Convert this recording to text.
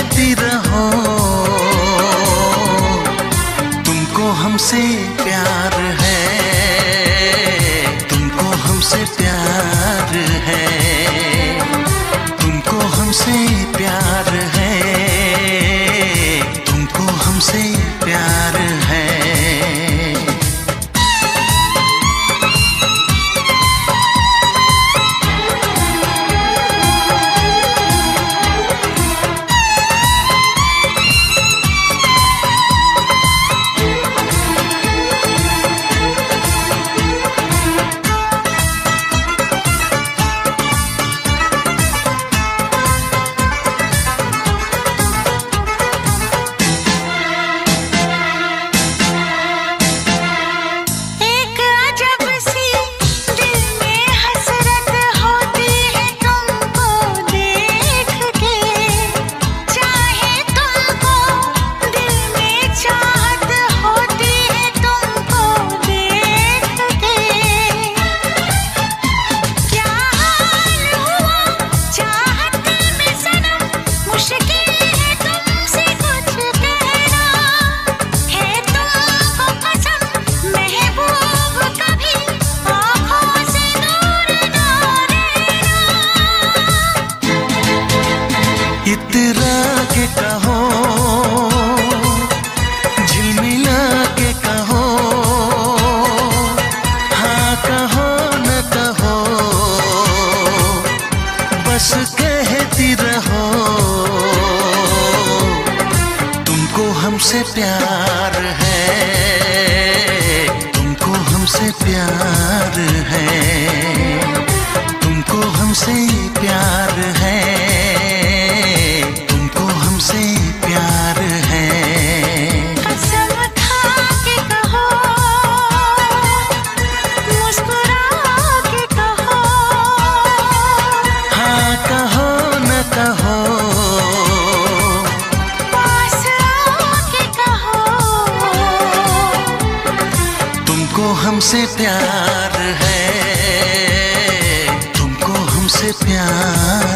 कहती रहो। तुमको हमसे प्यार है। तुमको हमसे प्यार है। तुमको हमसे प्यार है। तुमको हमसे कहो झिलमिला के कहो हाँ कहो, न कहो, बस कहती रहो। तुमको हमसे प्यार है, तुमको हमसे प्यार है। तुमको हमसे प्यार है तुमको हमसे प्यार